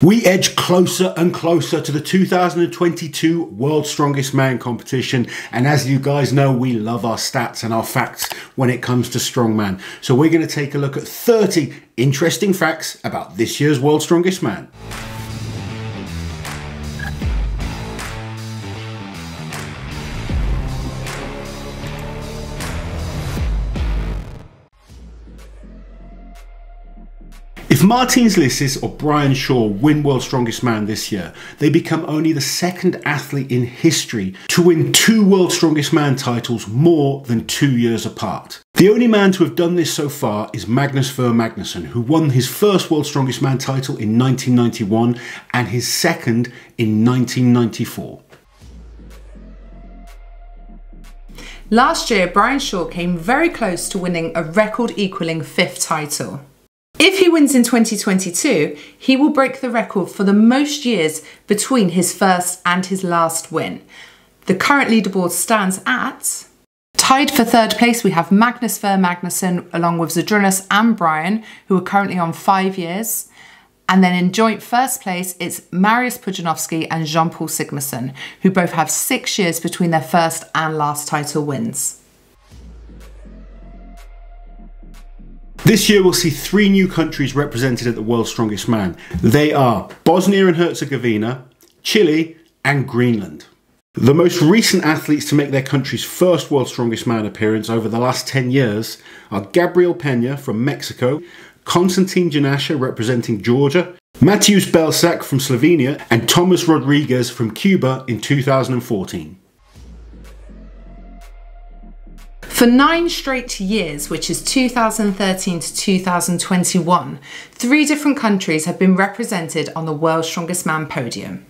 We edge closer and closer to the 2022 World's Strongest Man competition. And as you guys know, we love our stats and our facts when it comes to strongman. So we're going to take a look at 30 interesting facts about this year's World's Strongest Man. If Martins Licis or Brian Shaw win World's Strongest Man this year, they become only the second athlete in history to win two World's Strongest Man titles more than two years apart. The only man to have done this so far is Magnus Ver Magnusson, who won his first World's Strongest Man title in 1991 and his second in 1994. Last year, Brian Shaw came very close to winning a record equaling fifth title. If he wins in 2022, he will break the record for the most years between his first and his last win. The current leaderboard stands at. Tied for third place, we have Magnus Ver Magnusson along with Zydrunas and Brian, who are currently on five years. And then in joint first place, it's Mariusz Pudzianowski and Jón Páll Sigmarsson, who both have six years between their first and last title wins. This year we'll see three new countries represented at the World's Strongest Man. They are Bosnia and Herzegovina, Chile and Greenland. The most recent athletes to make their country's first World's Strongest Man appearance over the last 10 years are Gabriel Pena from Mexico, Konstantin Janashia representing Georgia, Matjaž Belšak from Slovenia and Thomas Rodriguez from Cuba in 2014. For nine straight years, which is 2013 to 2021, three different countries have been represented on the World's Strongest Man podium.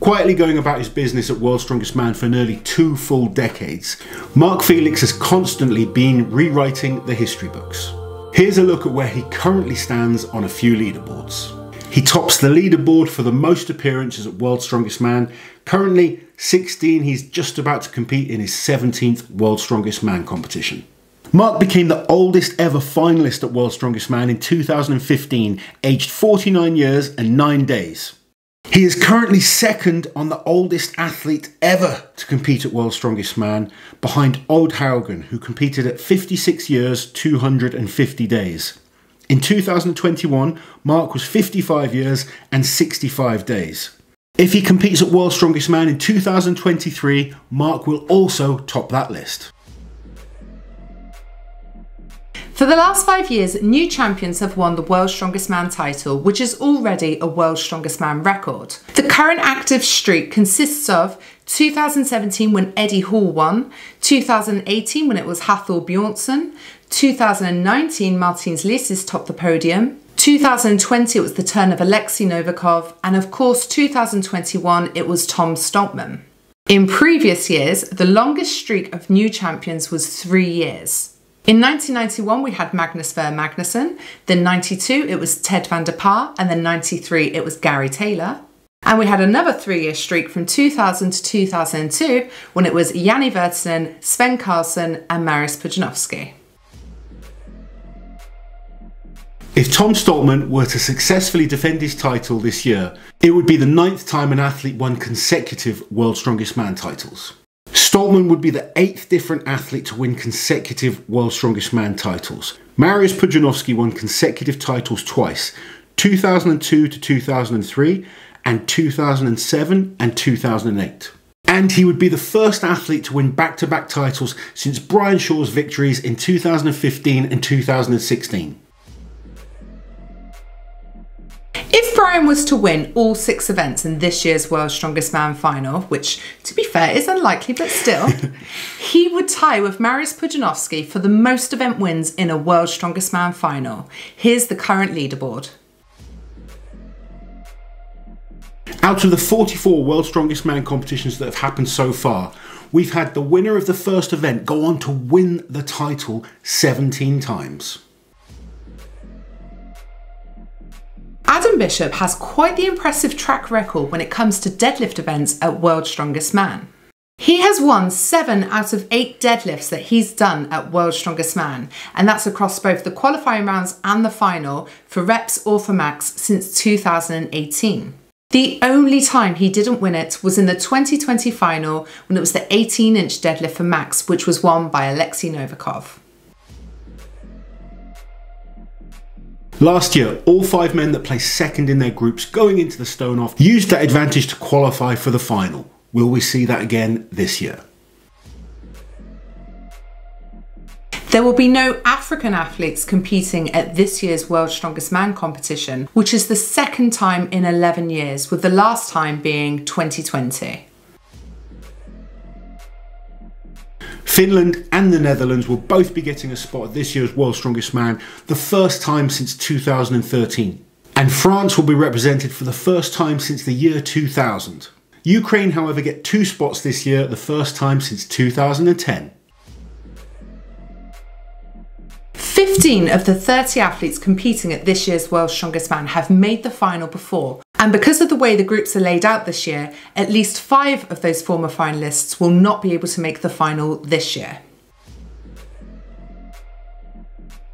Quietly going about his business at World's Strongest Man for nearly two full decades, Mark Felix has constantly been rewriting the history books. Here's a look at where he currently stands on a few leaderboards. He tops the leaderboard for the most appearances at World's Strongest Man. Currently 16, he's just about to compete in his 17th World's Strongest Man competition. Mark became the oldest ever finalist at World's Strongest Man in 2015, aged 49 years and 9 days. He is currently second on the oldest athlete ever to compete at World's Strongest Man, behind Odd Haugen, who competed at 56 years, 250 days. In 2021, Mark was 55 years and 65 days. If he competes at World's Strongest Man in 2023, Mark will also top that list. For the last five years, new champions have won the World's Strongest Man title, which is already a World's Strongest Man record. The current active streak consists of 2017 when Eddie Hall won, 2018 when it was Hafthor Bjornsson, 2019 Martins Licis topped the podium, 2020 it was the turn of Alexei Novikov, and of course 2021 it was Tom Stoltman. In previous years, the longest streak of new champions was three years. In 1991, we had Magnus Ver Magnusson. Then 92, it was Ted van der Parre. And then 93, it was Gary Taylor. And we had another three year streak from 2000 to 2002 when it was Janne Virtanen, Svend Karlsen, and Mariusz Pudzianowski. If Tom Stoltman were to successfully defend his title this year, it would be the ninth time an athlete won consecutive World's Strongest Man titles. Stoltman would be the eighth different athlete to win consecutive World's Strongest Man titles. Mariusz Pudzianowski won consecutive titles twice, 2002 to 2003 and 2007 and 2008. And he would be the first athlete to win back-to-back -back titles since Brian Shaw's victories in 2015 and 2016. Brian was to win all six events in this year's World's Strongest Man final, which, to be fair, is unlikely, but still, he would tie with Mariusz Pudzianowski for the most event wins in a World's Strongest Man final. Here's the current leaderboard. Out of the 44 World's Strongest Man competitions that have happened so far, we've had the winner of the first event go on to win the title 17 times. Adam Bishop has quite the impressive track record when it comes to deadlift events at World's Strongest Man. He has won seven out of eight deadlifts that he's done at World's Strongest Man, and that's across both the qualifying rounds and the final for reps or for max since 2018. The only time he didn't win it was in the 2020 final when it was the 18 inch deadlift for max, which was won by Alexei Novikov. Last year, all five men that placed second in their groups going into the stone off used that advantage to qualify for the final. Will we see that again this year? There will be no African athletes competing at this year's World Strongest Man competition, which is the second time in 11 years, with the last time being 2020. Finland and the Netherlands will both be getting a spot at this year's World's Strongest Man, the first time since 2013. And France will be represented for the first time since the year 2000. Ukraine, however, get two spots this year, the first time since 2010. 15 of the 30 athletes competing at this year's World's Strongest Man have made the final before, and because of the way the groups are laid out this year, at least five of those former finalists will not be able to make the final this year.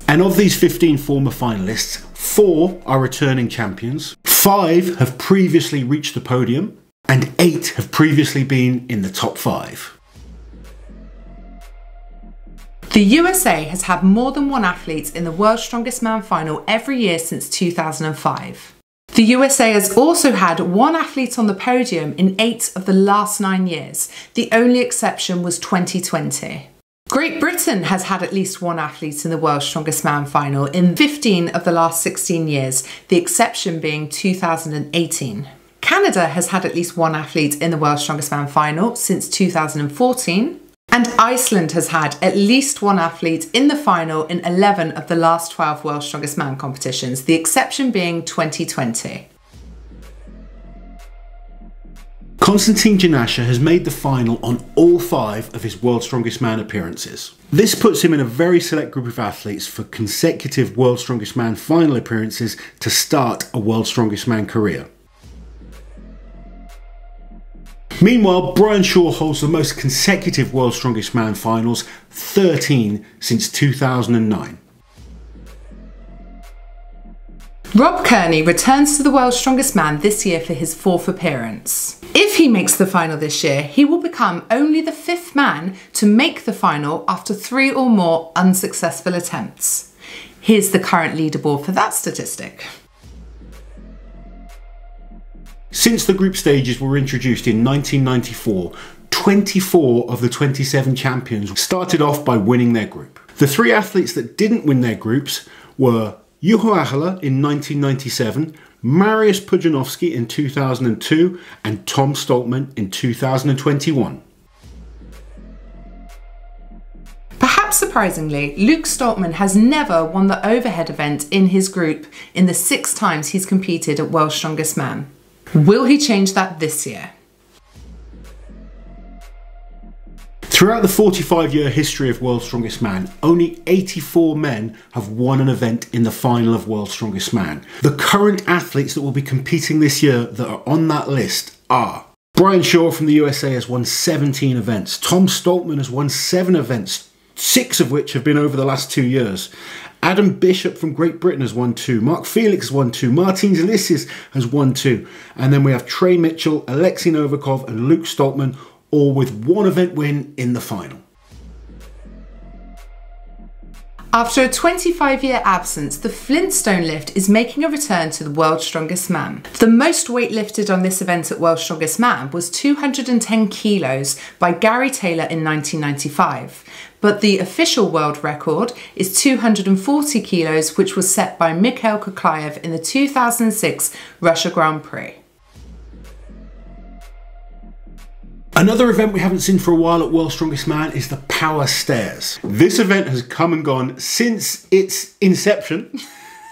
And of these 15 former finalists, four are returning champions, five have previously reached the podium, and eight have previously been in the top five. The USA has had more than one athlete in the World's Strongest Man final every year since 2005. The USA has also had one athlete on the podium in eight of the last nine years. The only exception was 2020. Great Britain has had at least one athlete in the World's Strongest Man final in 15 of the last 16 years, the exception being 2018. Canada has had at least one athlete in the World's Strongest Man final since 2014. And Iceland has had at least one athlete in the final in 11 of the last 12 World's Strongest Man competitions, the exception being 2020. Konstantin Janashia has made the final on all five of his World's Strongest Man appearances. This puts him in a very select group of athletes for consecutive World's Strongest Man final appearances to start a World's Strongest Man career. Meanwhile, Brian Shaw holds the most consecutive World's Strongest Man finals, 13 since 2009. Rob Kearney returns to the World's Strongest Man this year for his fourth appearance. If he makes the final this year, he will become only the fifth man to make the final after three or more unsuccessful attempts. Here's the current leaderboard for that statistic. Since the group stages were introduced in 1994, 24 of the 27 champions started off by winning their group. The three athletes that didn't win their groups were Jouko Ahola in 1997, Mariusz Pudzianowski in 2002, and Tom Stoltman in 2021. Perhaps surprisingly, Luke Stoltman has never won the overhead event in his group in the six times he's competed at World's Strongest Man. Will he change that this year? Throughout the 45 year history of World's Strongest Man, only 84 men have won an event in the final of World's Strongest Man. The current athletes that will be competing this year that are on that list are Brian Shaw from the USA has won 17 events, Tom Stoltman has won 7 events, six of which have been over the last two years. Adam Bishop from Great Britain has won two. Mark Felix has won two. Martins Licis has won two. And then we have Trey Mitchell, Alexei Novikov, and Luke Stoltman, all with one event win in the final. After a 25 year absence, the Flintstone lift is making a return to the World's Strongest Man. The most weight lifted on this event at World's Strongest Man was 210 kilos by Gary Taylor in 1995, but the official world record is 240 kilos, which was set by Mikhail Koklyaev in the 2006 Russia Grand Prix. Another event we haven't seen for a while at World's Strongest Man is the Power Stairs. This event has come and gone since its inception.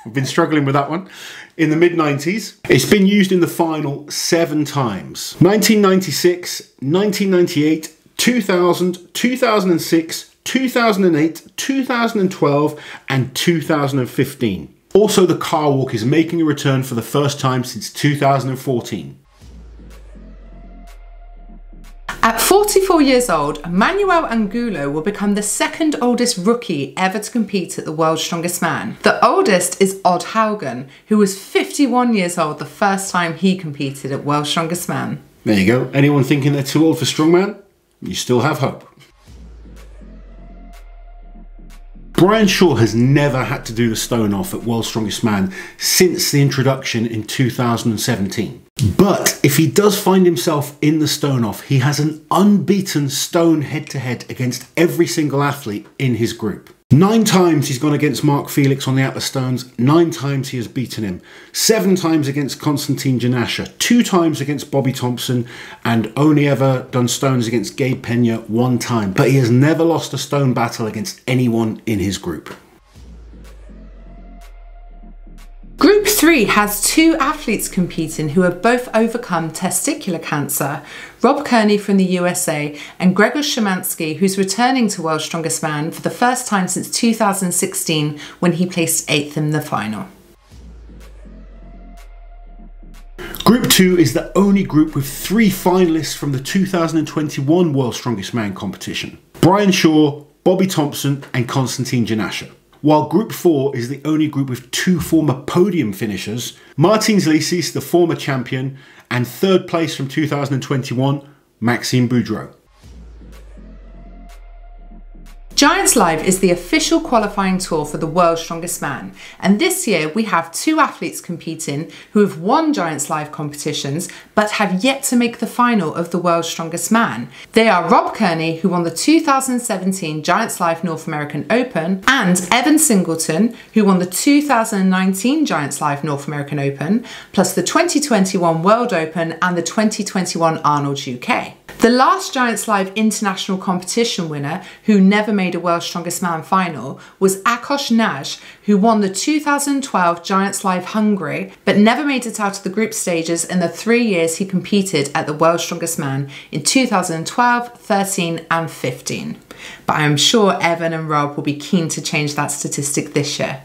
I've been struggling with that one. In the mid 90s. It's been used in the final seven times 1996, 1998, 2000, 2006, 2008, 2012, and 2015. Also, the car walk is making a return for the first time since 2014. At 44 years old, Manuel Angulo will become the second oldest rookie ever to compete at the World's Strongest Man. The oldest is Odd Haugen, who was 51 years old the first time he competed at World's Strongest Man. There you go. Anyone thinking they're too old for strongman? You still have hope. Brian Shaw has never had to do the stone off at World's Strongest Man since the introduction in 2017. But if he does find himself in the stone off, he has an unbeaten stone head to head against every single athlete in his group. Nine times he's gone against Mark Felix on the Atlas Stones, nine times he has beaten him. Seven times against Konstantin Janashia, two times against Bobby Thompson, and only ever done stones against Gabe Pena one time. But he has never lost a stone battle against anyone in his group. Group 3 has two athletes competing who have both overcome testicular cancer Rob Kearney from the USA and Gregor Szymanski, who's returning to World's Strongest Man for the first time since 2016 when he placed 8th in the final. Group 2 is the only group with three finalists from the 2021 World's Strongest Man competition Brian Shaw, Bobby Thompson, and Konstantin Janashia while Group 4 is the only group with two former podium finishers Martins Licis, the former champion, and third place from 2021, Maxime Boudreau. Giants Live is the official qualifying tour for the World's Strongest Man, and this year we have two athletes competing who have won Giants Live competitions but have yet to make the final of the World's Strongest Man. They are Rob Kearney, who won the 2017 Giants Live North American Open, and Evan Singleton, who won the 2019 Giants Live North American Open, plus the 2021 World Open and the 2021 Arnold UK. The last Giants Live international competition winner, who never made a World's Strongest Man final, was Akos Nash, who won the 2012 Giants Live Hungary, but never made it out of the group stages in the three years he competed at the World's Strongest Man in 2012, 13, and 15. But I am sure Evan and Rob will be keen to change that statistic this year.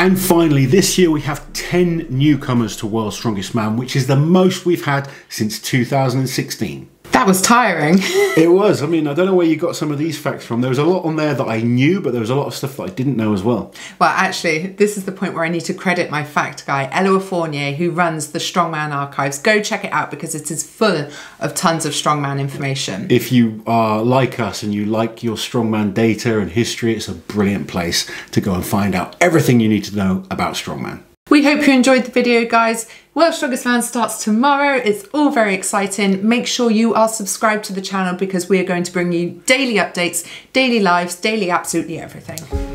And finally, this year we have 10 newcomers to World's Strongest Man, which is the most we've had since 2016. That was tiring. it was. I mean, I don't know where you got some of these facts from. There was a lot on there that I knew, but there was a lot of stuff that I didn't know as well. Well, actually, this is the point where I need to credit my fact guy, Eloa Fournier, who runs the Strongman archives. Go check it out because it is full of tons of Strongman information. If you are like us and you like your Strongman data and history, it's a brilliant place to go and find out everything you need to know about Strongman. We hope you enjoyed the video, guys. World's Strongest starts tomorrow. It's all very exciting. Make sure you are subscribed to the channel because we are going to bring you daily updates, daily lives, daily absolutely everything.